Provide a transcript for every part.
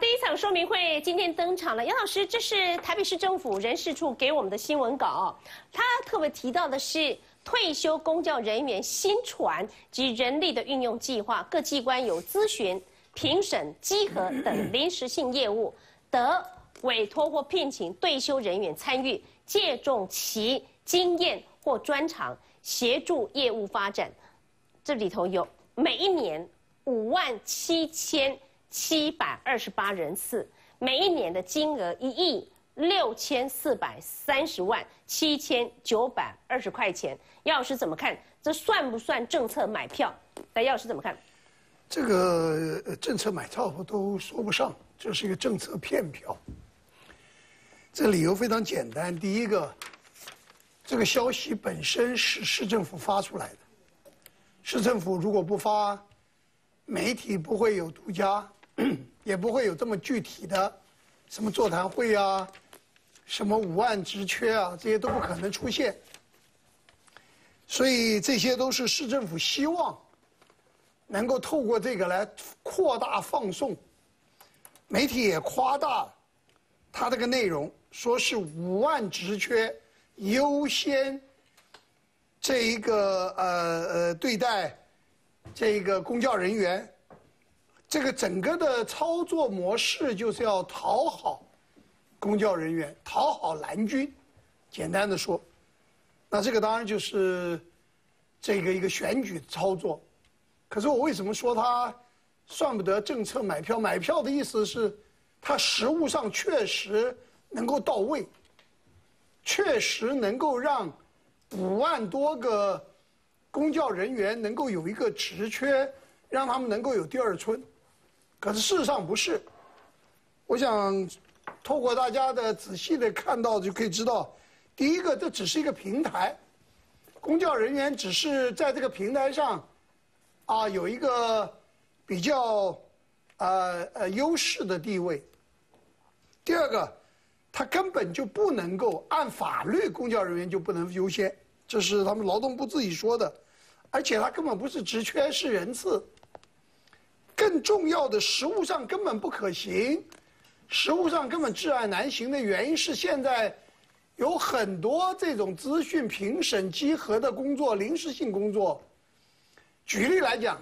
第一场说明会今天登场了，杨老师，这是台北市政府人事处给我们的新闻稿，他特别提到的是退休公教人员新传及人力的运用计划，各机关有咨询、评审、稽核等临时性业务，得委托或聘请退休人员参与，借重其经验或专长，协助业务发展。这里头有每一年五万七千。七百二十八人次，每一年的金额一亿六千四百三十万七千九百二十块钱。姚老师怎么看？这算不算政策买票？来，姚老师怎么看？这个政策买票我都说不上，这是一个政策骗票。这理由非常简单，第一个，这个消息本身是市政府发出来的，市政府如果不发，媒体不会有独家。也不会有这么具体的，什么座谈会啊，什么五万职缺啊，这些都不可能出现。所以这些都是市政府希望能够透过这个来扩大放送，媒体也夸大它这个内容，说是五万职缺优先这一个呃呃对待这个公教人员。这个整个的操作模式就是要讨好公教人员，讨好蓝军。简单的说，那这个当然就是这个一个选举操作。可是我为什么说它算不得政策买票？买票的意思是，它实物上确实能够到位，确实能够让五万多个公教人员能够有一个职缺，让他们能够有第二春。可是事实上不是，我想透过大家的仔细的看到就可以知道，第一个这只是一个平台，公教人员只是在这个平台上，啊有一个比较呃呃优势的地位。第二个，他根本就不能够按法律，公教人员就不能优先，这是他们劳动部自己说的，而且他根本不是职缺，是人次。更重要的，实物上根本不可行，实物上根本至爱难行的原因是，现在有很多这种资讯评审集合的工作，临时性工作。举例来讲，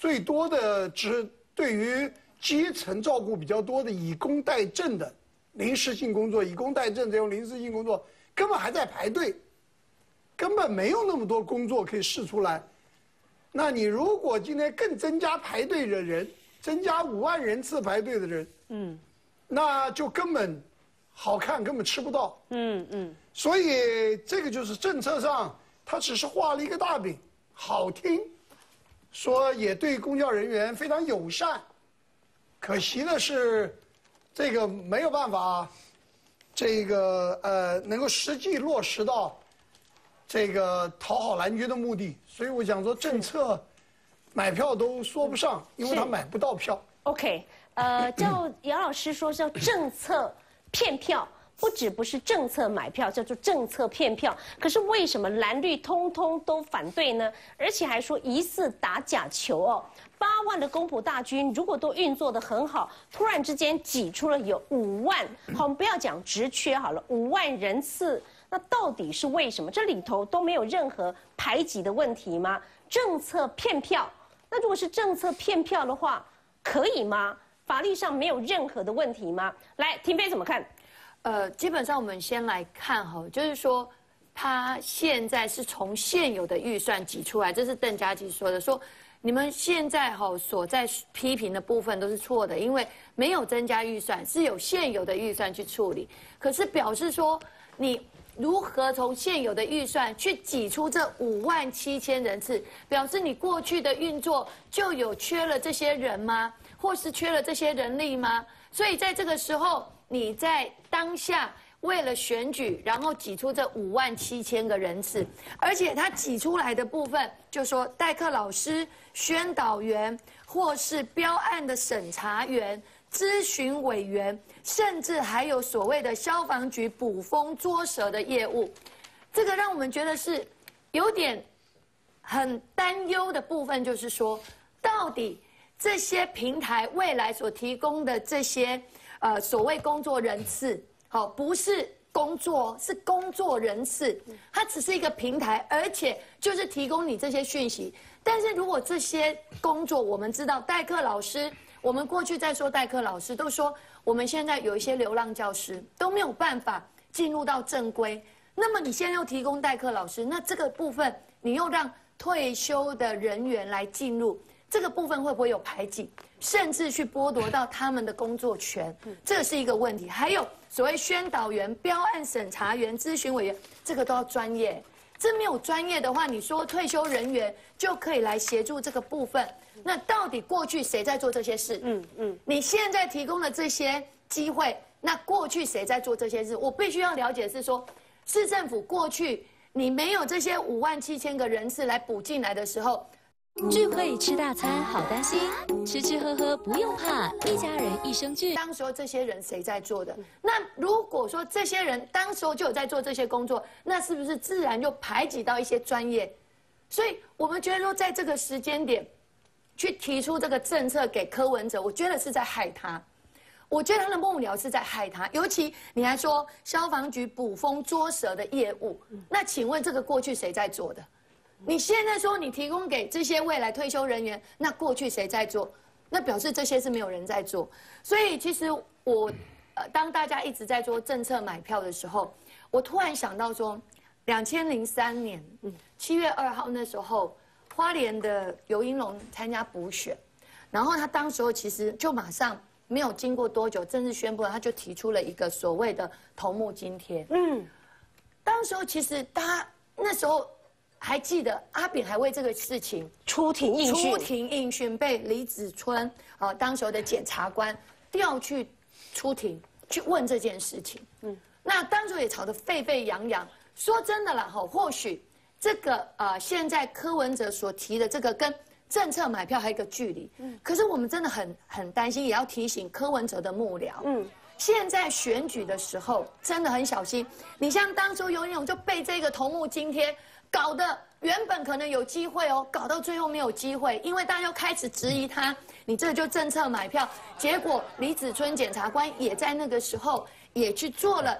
最多的只对于基层照顾比较多的以工代赈的临时性工作，以工代赈这种临时性工作根本还在排队，根本没有那么多工作可以试出来。那你如果今天更增加排队的人，增加五万人次排队的人，嗯，那就根本好看根本吃不到，嗯嗯。所以这个就是政策上，他只是画了一个大饼，好听，说也对公交人员非常友善。可惜的是，这个没有办法，这个呃能够实际落实到。这个讨好蓝军的目的，所以我想说政策买票都说不上，因为他买不到票。OK，呃，叫 杨老师说叫政策骗票，不止不是政策买票，叫做政策骗票。可是为什么蓝绿通通都反对呢？而且还说疑似打假球哦，八万的公仆大军如果都运作的很好，突然之间挤出了有五万，好，我们不要讲直缺好了，五万人次。那到底是为什么？这里头都没有任何排挤的问题吗？政策骗票？那如果是政策骗票的话，可以吗？法律上没有任何的问题吗？来，廷飞怎么看？呃，基本上我们先来看哈，就是说，他现在是从现有的预算挤出来，这是邓家基说的，说你们现在哈所在批评的部分都是错的，因为没有增加预算，是有现有的预算去处理，可是表示说你。如何从现有的预算去挤出这五万七千人次？表示你过去的运作就有缺了这些人吗？或是缺了这些人力吗？所以在这个时候，你在当下为了选举，然后挤出这五万七千个人次，而且他挤出来的部分，就说代课老师、宣导员，或是标案的审查员。咨询委员，甚至还有所谓的消防局捕风捉蛇的业务，这个让我们觉得是有点很担忧的部分，就是说，到底这些平台未来所提供的这些呃所谓工作人次，好，不是工作，是工作人士，它只是一个平台，而且就是提供你这些讯息。但是如果这些工作，我们知道代课老师，我们过去在说代课老师，都说我们现在有一些流浪教师都没有办法进入到正规。那么你现在又提供代课老师，那这个部分你又让退休的人员来进入，这个部分会不会有排挤，甚至去剥夺到他们的工作权？这是一个问题。还有所谓宣导员、标案审查员、咨询委员，这个都要专业。这没有专业的话，你说退休人员就可以来协助这个部分？那到底过去谁在做这些事？嗯嗯，你现在提供的这些机会，那过去谁在做这些事？我必须要了解是说，市政府过去你没有这些五万七千个人次来补进来的时候。聚会吃大餐好担心，吃吃喝喝不用怕，一家人一生聚。当时候这些人谁在做的？那如果说这些人当时候就有在做这些工作，那是不是自然就排挤到一些专业？所以我们觉得说，在这个时间点，去提出这个政策给柯文哲，我觉得是在害他。我觉得他的幕僚是在害他。尤其你还说消防局捕风捉蛇的业务，那请问这个过去谁在做的？你现在说你提供给这些未来退休人员，那过去谁在做？那表示这些是没有人在做。所以其实我，呃，当大家一直在做政策买票的时候，我突然想到说，两千零三年七月二号那时候，花莲的尤英龙参加补选，然后他当时候其实就马上没有经过多久正式宣布，他就提出了一个所谓的头目津贴。嗯，当时候其实他那时候。还记得阿炳还为这个事情出庭应讯，出庭应讯被李子春啊，当时的检察官调去出庭去问这件事情。嗯，那当初也吵得沸沸扬扬。说真的了哈，或许这个呃，现在柯文哲所提的这个跟政策买票还有一个距离。嗯，可是我们真的很很担心，也要提醒柯文哲的幕僚。嗯，现在选举的时候真的很小心。你像当初游泳就被这个头目今天。搞得原本可能有机会哦，搞到最后没有机会，因为大家又开始质疑他，你这就政策买票。结果李子春检察官也在那个时候也去做了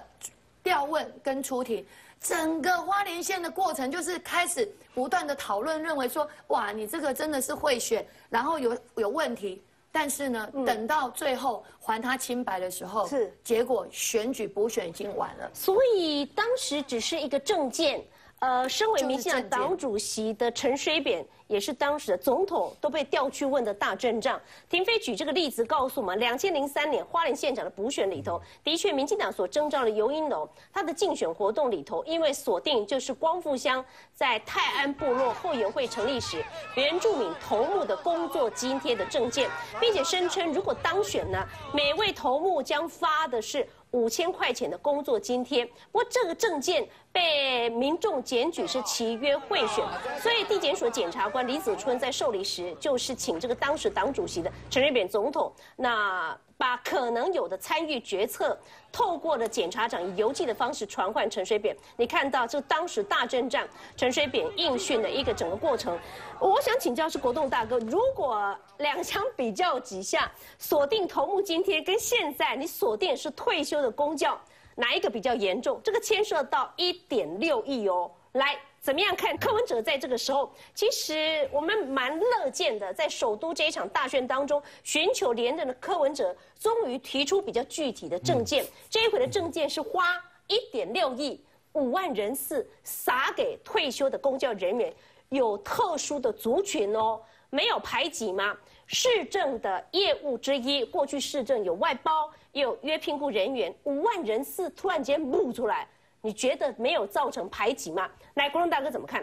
调问跟出庭，整个花莲县的过程就是开始不断的讨论，认为说哇，你这个真的是贿选，然后有有问题。但是呢，等到最后还他清白的时候，是结果选举补选已经完了，所以当时只是一个证件。呃，身为民进党党主席的陈水扁，也是当时的总统，都被调去问的大阵仗。廷飞举这个例子告诉我们，两千零三年花莲县长的补选里头，的确民进党所征召的尤英龙，他的竞选活动里头，因为锁定就是光复乡在泰安部落后援会成立时，原住民头目的工作津贴的证件，并且声称如果当选呢，每位头目将发的是。五千块钱的工作津贴，不过这个证件被民众检举是契约贿选，所以地检署检察官李子春在受理时，就是请这个当时党主席的陈水扁总统，那。把可能有的参与决策，透过了检察长以邮寄的方式传唤陈水扁。你看到这当时大阵仗，陈水扁应讯的一个整个过程。我想请教是国栋大哥，如果两相比较几下，锁定头目津贴跟现在你锁定是退休的公教，哪一个比较严重？这个牵涉到一点六亿哦，来。怎么样看柯文哲在这个时候？其实我们蛮乐见的，在首都这一场大选当中，寻求连任的柯文哲终于提出比较具体的政见。这一回的政见是花一点六亿五万人次撒给退休的公教人员，有特殊的族群哦，没有排挤吗？市政的业务之一，过去市政有外包，有约聘雇人员，五万人次突然间冒出来。你觉得没有造成排挤吗？来，国荣大哥怎么看？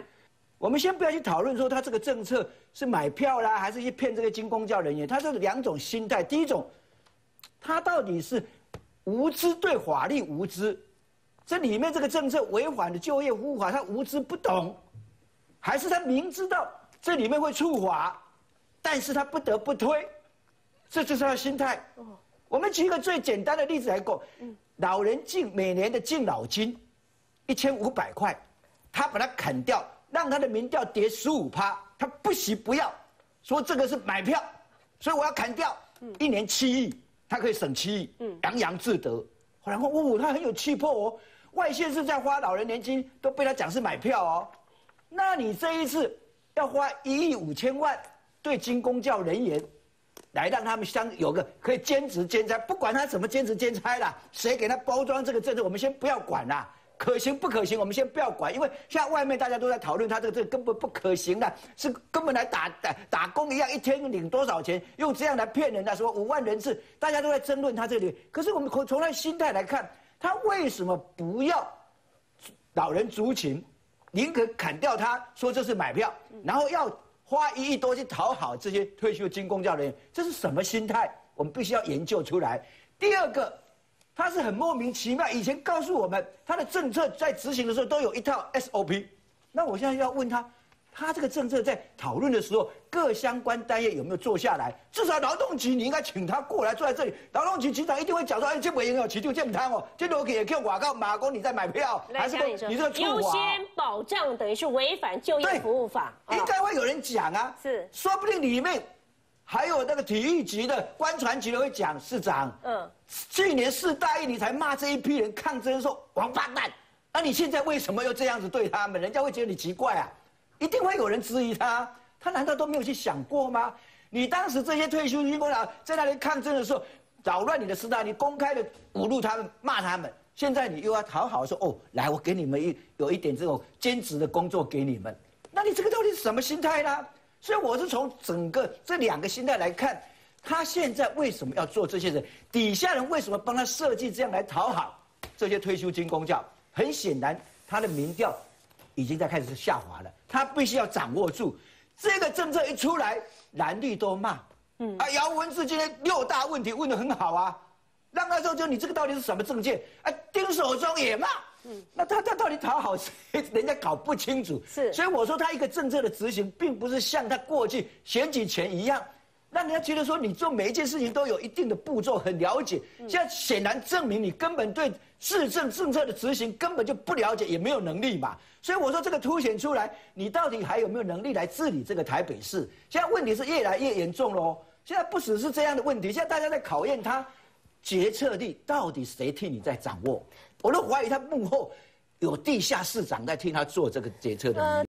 我们先不要去讨论说他这个政策是买票啦，还是去骗这个金公教人员？他这两种心态。第一种，他到底是无知对法律无知，这里面这个政策违反的就业服务法，他无知不懂，还是他明知道这里面会触法，但是他不得不推，这就是他的心态。我们举一个最简单的例子来讲，老人敬每年的敬老金。一千五百块，他把它砍掉，让他的民调跌十五趴，他不惜不要，说这个是买票，所以我要砍掉，一年七亿，他可以省七亿，洋洋自得。然后哦，他很有气魄哦，外县是在花老人年金都被他讲是买票哦，那你这一次要花一亿五千万对金公教人员，来让他们相有个可以兼职兼差，不管他怎么兼职兼差啦，谁给他包装这个政策，我们先不要管啦。可行不可行，我们先不要管，因为现在外面大家都在讨论他这个，这根本不可行的，是根本来打打打工一样，一天领多少钱，用这样来骗人的，说五万人次，大家都在争论他这里。可是我们从从他心态来看，他为什么不要老人族群，宁可砍掉他，说这是买票，然后要花一亿多去讨好这些退休金公教人员，这是什么心态？我们必须要研究出来。第二个。他是很莫名其妙，以前告诉我们他的政策在执行的时候都有一套 SOP，那我现在要问他，他这个政策在讨论的时候，各相关单位有没有坐下来？至少劳动局你应该请他过来坐在这里，劳动局局长一定会讲说，哎，这委员有起就这么贪哦，这都可以看广告，马工你在买票，还是你这个优先保障等于是违反就业服务法，应该会有人讲啊，是，说不定里面。还有那个体育局的、官传局的会讲市长，嗯，去年四大一你才骂这一批人抗争说王八蛋，那你现在为什么又这样子对他们？人家会觉得你奇怪啊，一定会有人质疑他，他难道都没有去想过吗？你当时这些退休军官在那里抗争的时候，扰乱你的时代，你公开的侮辱他们、骂他们，现在你又要讨好说哦，来我给你们一有一点这种兼职的工作给你们，那你这个到底是什么心态呢？所以我是从整个这两个心态来看，他现在为什么要做这些人？底下人为什么帮他设计这样来讨好这些退休金公教？很显然，他的民调已经在开始下滑了。他必须要掌握住这个政策一出来，蓝绿都骂。嗯啊，姚文智今天六大问题问的很好啊，让他说就你这个到底是什么政见？啊，丁守中也骂。嗯，那他他到底讨好谁？人家搞不清楚。是，所以我说他一个政策的执行，并不是像他过去选举前一样，让人家觉得说你做每一件事情都有一定的步骤，很了解。现在显然证明你根本对市政政策的执行根本就不了解，也没有能力嘛。所以我说这个凸显出来，你到底还有没有能力来治理这个台北市？现在问题是越来越严重喽。现在不只是这样的问题，现在大家在考验他决策力到底谁替你在掌握？我都怀疑他幕后有地下市长在替他做这个决策的。